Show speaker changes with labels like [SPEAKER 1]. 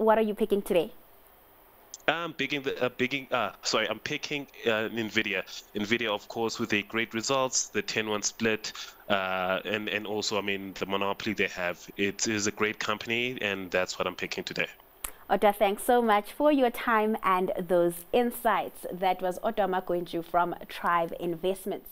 [SPEAKER 1] what are you picking today?
[SPEAKER 2] I'm picking the uh, picking uh sorry I'm picking uh, Nvidia. Nvidia, of course, with the great results, the 10-1 split, uh, and and also I mean the monopoly they have. It is a great company, and that's what I'm picking today.
[SPEAKER 1] Odwa, thanks so much for your time and those insights. That was Odwa Magwentshu from Trive Investments.